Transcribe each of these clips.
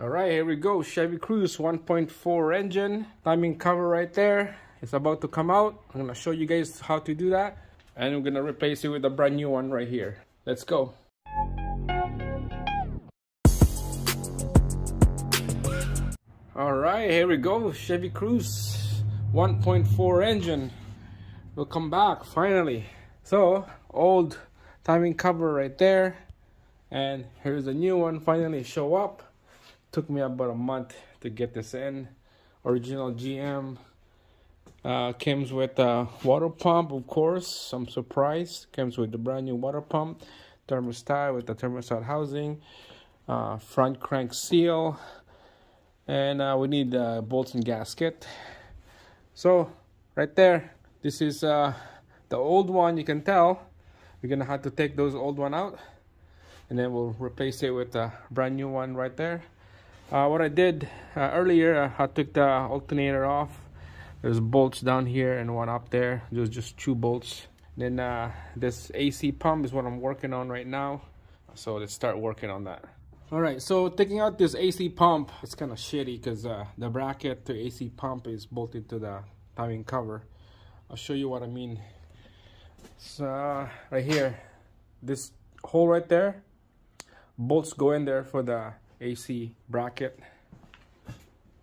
All right, here we go. Chevy Cruze 1.4 engine. Timing cover right there. It's about to come out. I'm gonna show you guys how to do that. And I'm gonna replace it with a brand new one right here. Let's go. All right, here we go. Chevy Cruze 1.4 engine. We'll come back finally. So, old timing cover right there. And here's a new one finally show up took me about a month to get this in. Original GM uh, comes with a water pump of course I'm surprised. Comes with the brand new water pump thermostat with the thermostat housing uh, front crank seal and uh, we need the bolts and gasket. So right there this is uh, the old one you can tell. We're gonna have to take those old one out and then we'll replace it with a brand new one right there uh, what I did uh, earlier uh, I took the alternator off. There's bolts down here and one up there. There's just two bolts. Then uh, this AC pump is what I'm working on right now. So let's start working on that. All right so taking out this AC pump it's kind of shitty because uh, the bracket to AC pump is bolted to the timing cover. I'll show you what I mean. So right here this hole right there bolts go in there for the AC bracket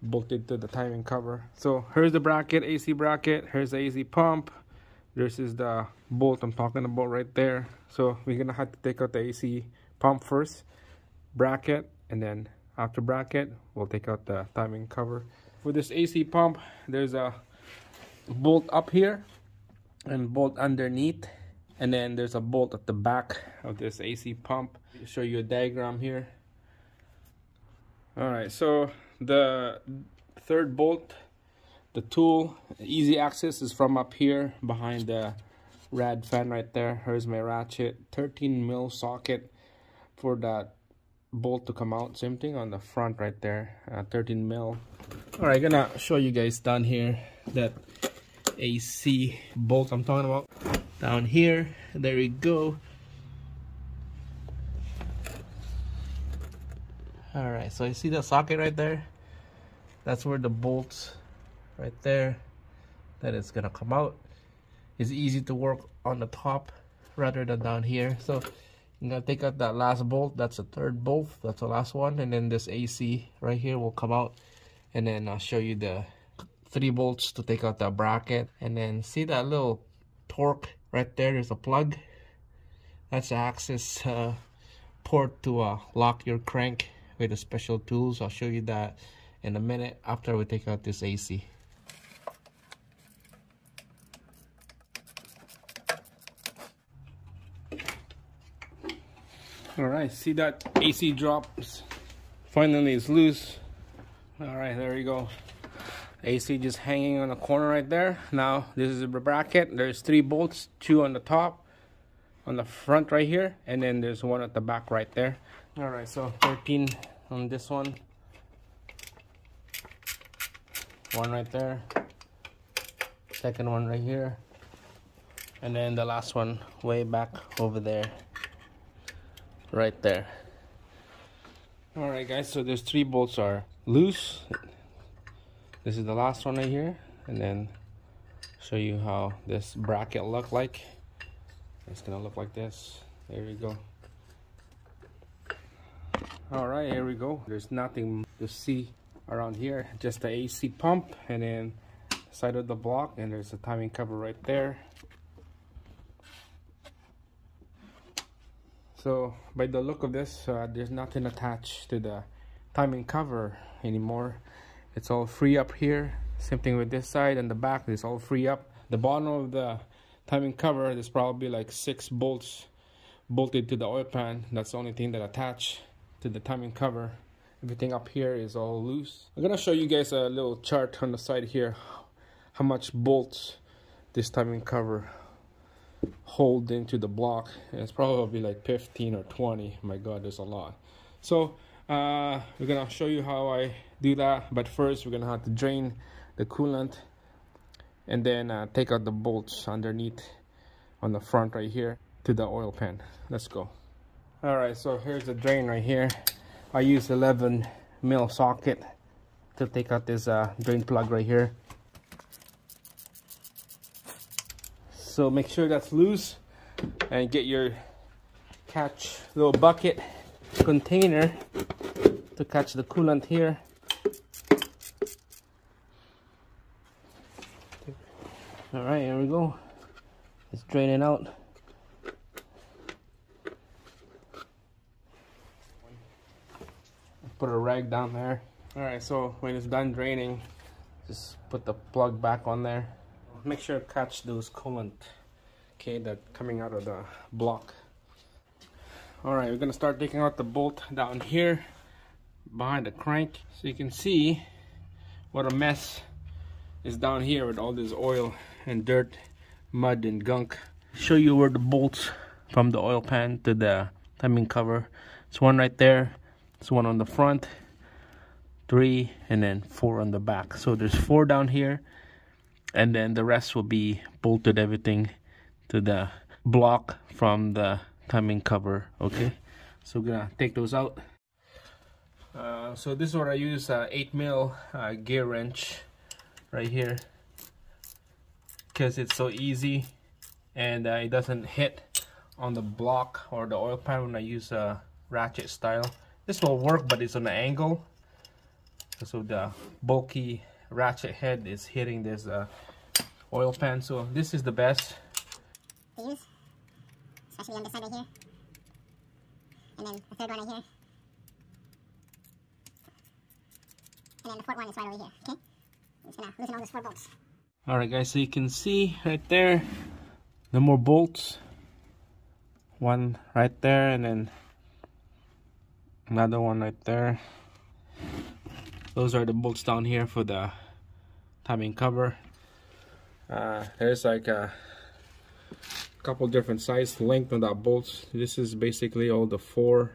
bolted to the timing cover. So here's the bracket, AC bracket, here's the AC pump. This is the bolt I'm talking about right there. So we're gonna have to take out the AC pump first, bracket, and then after bracket, we'll take out the timing cover. For this AC pump, there's a bolt up here and bolt underneath. And then there's a bolt at the back of this AC pump. I'll show you a diagram here all right so the third bolt the tool easy access is from up here behind the rad fan right there. Here's my ratchet 13 mil socket for that bolt to come out. Same thing on the front right there uh, 13 mil. All right gonna show you guys down here that AC bolt I'm talking about. Down here there we go all right so you see the socket right there? That's where the bolts right there that is gonna come out. It's easy to work on the top rather than down here. So I'm gonna take out that last bolt. That's the third bolt. That's the last one. And then this AC right here will come out and then I'll show you the three bolts to take out the bracket. And then see that little torque right there? There's a plug. That's the access uh, port to uh, lock your crank with the special tools. I'll show you that in a minute after we take out this AC. All right, see that AC drops. Finally, it's loose. All right, there you go. AC just hanging on the corner right there. Now, this is a bracket. There's three bolts, two on the top, on the front right here, and then there's one at the back right there all right so 13 on this one. One right there. Second one right here. And then the last one way back over there. Right there. All right guys so there's three bolts are loose. This is the last one right here. And then show you how this bracket look like. It's gonna look like this. There you go all right here we go. There's nothing to see around here just the AC pump and then side of the block and there's a timing cover right there. So by the look of this uh, there's nothing attached to the timing cover anymore. It's all free up here. Same thing with this side and the back is all free up. The bottom of the timing cover there's probably like six bolts bolted to the oil pan. That's the only thing that attach the timing cover. Everything up here is all loose. I'm gonna show you guys a little chart on the side here how much bolts this timing cover hold into the block. It's probably like 15 or 20 my god there's a lot. So uh, we're gonna show you how I do that. But first we're gonna have to drain the coolant and then uh, take out the bolts underneath on the front right here to the oil pan. Let's go all right so here's the drain right here. I use 11 mil socket to take out this uh, drain plug right here. So make sure that's loose and get your catch little bucket container to catch the coolant here. All right here we go. Let's drain it out put a rag down there. All right so when it's done draining just put the plug back on there. Make sure catch those coolant okay that coming out of the block. All right we're gonna start taking out the bolt down here behind the crank. So you can see what a mess is down here with all this oil and dirt mud and gunk. Show you where the bolts from the oil pan to the timing cover. It's one right there it's one on the front three and then four on the back. So there's four down here and then the rest will be bolted everything to the block from the timing cover okay? So we're gonna take those out. Uh, so this is what I use uh, 8 mil uh, gear wrench right here. Because it's so easy and uh, it doesn't hit on the block or the oil pan when I use a ratchet style this will work but it's on an angle. So the bulky ratchet head is hitting this uh, oil pan. So this is the best. To use especially on this side right here. And then the third one right here. And then the fourth one is right over here okay? I'm just gonna loosen all those four bolts. All right guys so you can see right there no more bolts. One right there and then another one right there. Those are the bolts down here for the timing cover. Uh, there's like a couple different size length on that bolts. This is basically all the four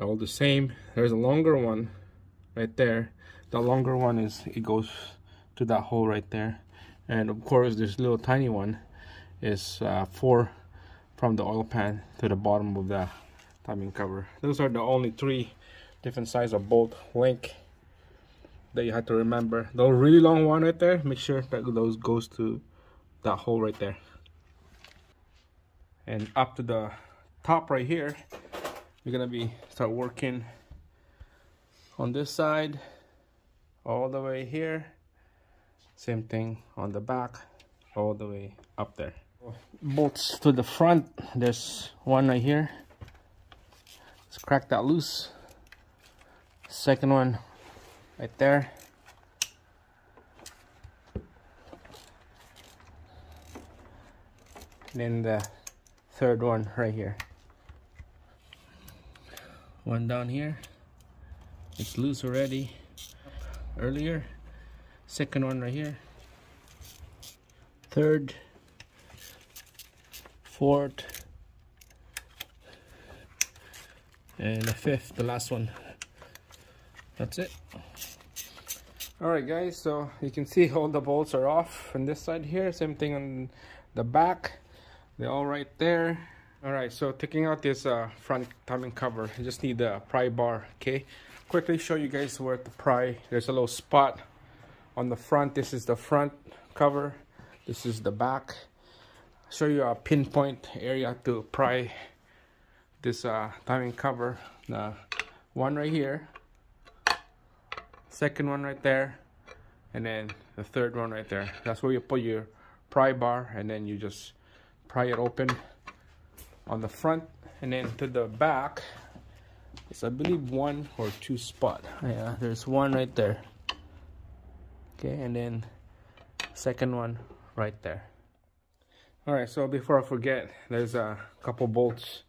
all the same. There's a longer one right there. The longer one is it goes to that hole right there. And of course this little tiny one is uh, four from the oil pan to the bottom of the timing cover. Those are the only three different size of bolt link that you have to remember. The really long one right there make sure that those goes to that hole right there. And up to the top right here you're gonna be start working on this side all the way here. Same thing on the back all the way up there. Bolts to the front there's one right here let's crack that loose. Second one right there. Then the third one right here. One down here. It's loose already. Earlier. Second one right here. Third. Fourth and the fifth the last one. That's it. All right guys so you can see all the bolts are off on this side here. Same thing on the back. They're all right there. All right so taking out this uh, front timing cover you just need the pry bar okay? Quickly show you guys where to pry there's a little spot on the front. This is the front cover. This is the back. Show you a pinpoint area to pry this uh, timing cover the one right here second one right there and then the third one right there. That's where you put your pry bar and then you just pry it open on the front and then to the back it's I believe one or two spot. Yeah there's one right there. Okay and then second one right there. All right so before I forget there's a couple bolts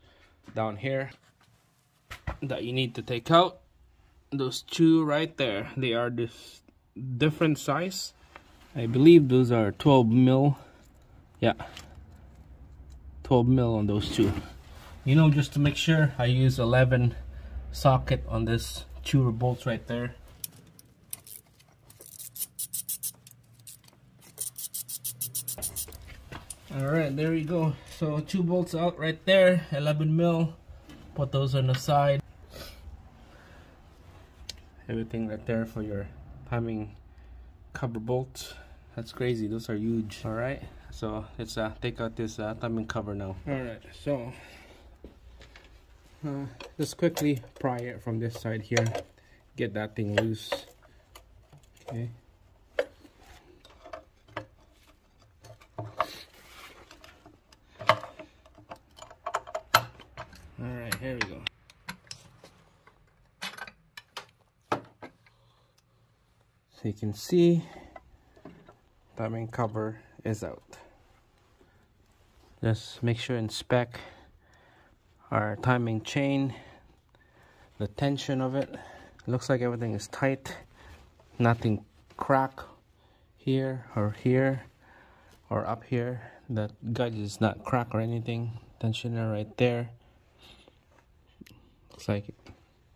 down here that you need to take out. Those two right there they are this different size. I believe those are 12 mil. Yeah. 12 mil on those two. You know just to make sure I use 11 socket on this two bolts right there. All right there you go so two bolts out right there 11 mil. Put those on the side. Everything right there for your timing cover bolts that's crazy. Those are huge. All right. So let's uh, take out this uh, timing cover now. All right. So uh, just quickly pry it from this side here. Get that thing loose. Okay all right here we go. So you can see timing cover is out. Just make sure inspect our timing chain the tension of it. Looks like everything is tight. Nothing crack here or here or up here That gauge is not crack or anything. Tensioner right there looks like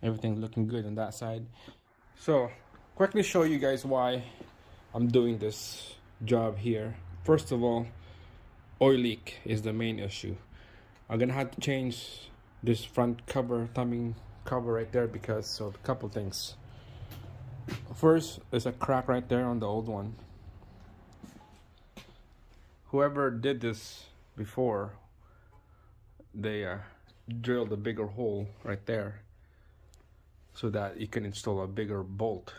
everything looking good on that side. So quickly show you guys why I'm doing this job here. First of all oil leak is the main issue. I'm gonna have to change this front cover timing cover right there because of a couple things. First there's a crack right there on the old one. Whoever did this before they uh, drilled a bigger hole right there so that you can install a bigger bolt.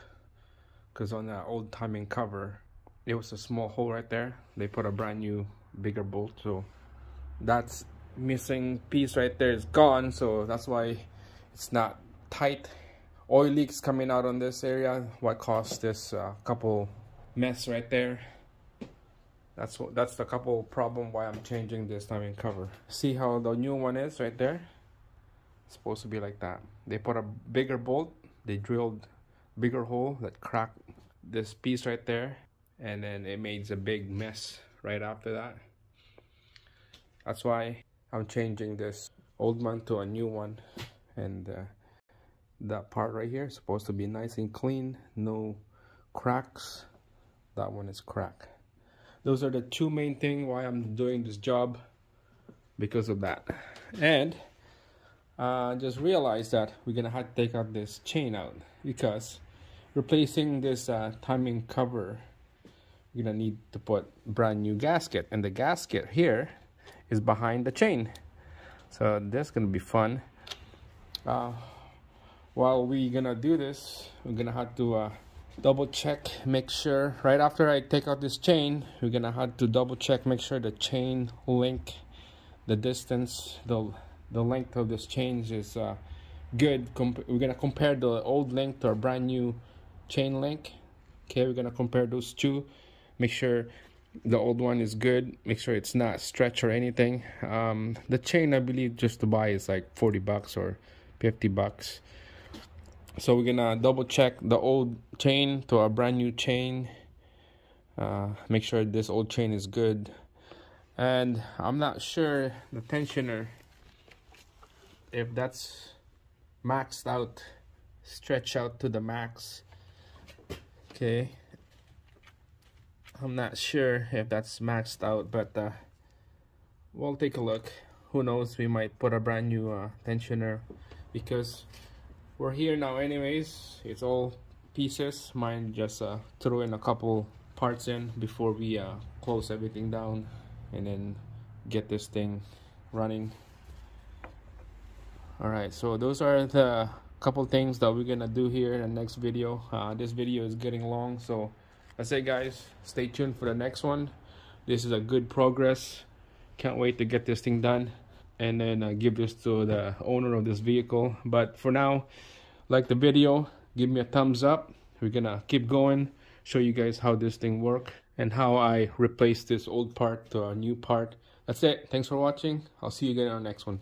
Because on that old timing cover it was a small hole right there. They put a brand new bigger bolt so that's missing piece right there. Is gone so that's why it's not tight. Oil leaks coming out on this area what caused this uh, couple mess right there that's what that's the couple problem why I'm changing this timing cover. See how the new one is right there? It's supposed to be like that. They put a bigger bolt they drilled bigger hole that cracked this piece right there and then it made a big mess right after that. That's why I'm changing this old one to a new one. And uh, that part right here is supposed to be nice and clean no cracks. That one is crack those are the two main thing why I'm doing this job because of that. And uh, just realized that we're gonna have to take out this chain out because replacing this uh, timing cover you're gonna need to put brand new gasket. And the gasket here is behind the chain. So that's gonna be fun. Uh, while we're gonna do this we're gonna have to uh, double check make sure right after I take out this chain we're gonna have to double check make sure the chain link the distance the the length of this chain is uh, good. We're gonna compare the old length to our brand new chain link. Okay we're gonna compare those two. Make sure the old one is good. Make sure it's not stretch or anything. Um, the chain I believe just to buy is like 40 bucks or 50 bucks so we're gonna double check the old chain to a brand new chain. Uh, make sure this old chain is good. And I'm not sure the tensioner if that's maxed out stretch out to the max. Okay. I'm not sure if that's maxed out but uh, we'll take a look. Who knows? We might put a brand new uh, tensioner because we're here now anyways. It's all pieces. Mine just uh, throw in a couple parts in before we uh, close everything down and then get this thing running. Alright so those are the couple things that we're gonna do here in the next video. Uh, this video is getting long so that's it guys stay tuned for the next one. This is a good progress. Can't wait to get this thing done and then uh, give this to the owner of this vehicle. But for now like the video give me a thumbs up. We're gonna keep going show you guys how this thing work and how I replace this old part to a new part. That's it. Thanks for watching. I'll see you again on the next one